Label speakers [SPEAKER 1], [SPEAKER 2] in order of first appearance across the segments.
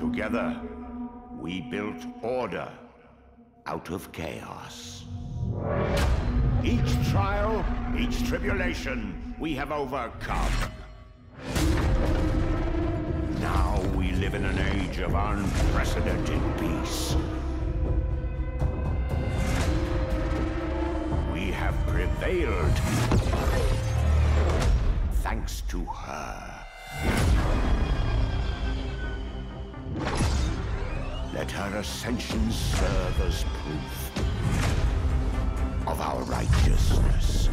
[SPEAKER 1] Together, we built order out of chaos. Each trial, each tribulation, we have overcome. Now we live in an age of unprecedented peace. We have prevailed. Thanks to her. Let her ascension serve as proof of our righteousness.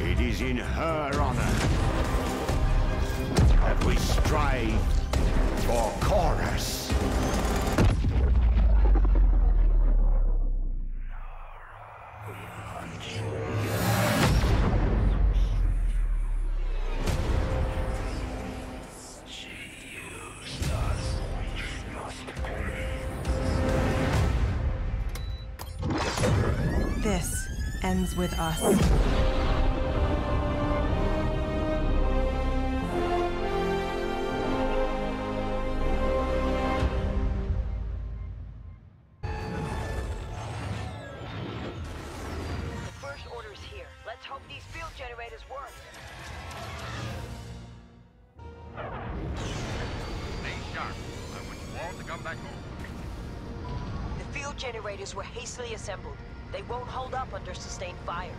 [SPEAKER 1] It is in her honor that we strive for Chorus.
[SPEAKER 2] Ends with us.
[SPEAKER 3] The first order's here. Let's hope these field generators work.
[SPEAKER 4] Stay sharp. I want you all to come back home.
[SPEAKER 3] The field generators were hastily assembled. They won't hold up under sustained fire.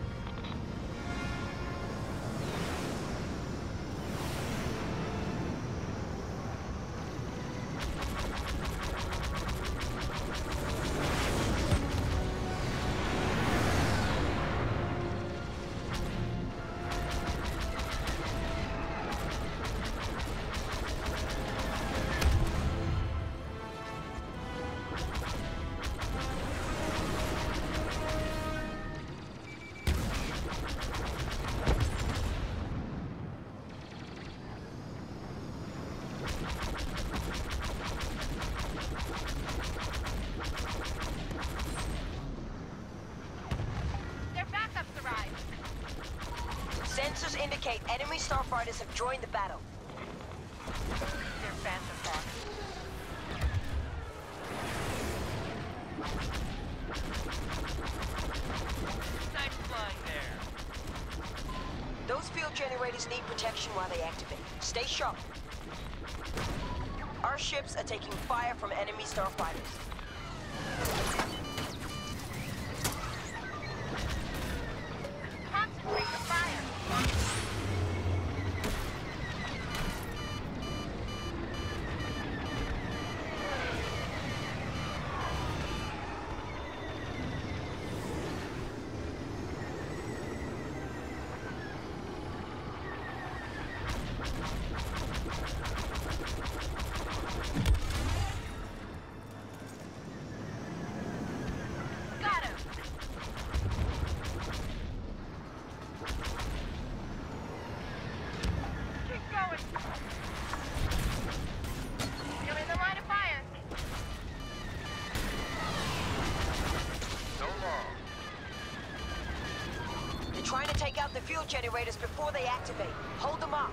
[SPEAKER 3] Sensors indicate enemy starfighters have joined the battle.
[SPEAKER 5] They're Phantom.
[SPEAKER 4] Nice flying there.
[SPEAKER 3] Those field generators need protection while they activate. Stay sharp. Our ships are taking fire from enemy starfighters. Trying to take out the field generators before they activate. Hold them off.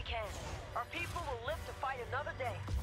[SPEAKER 3] We can. Our people will live to fight another day.